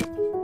you.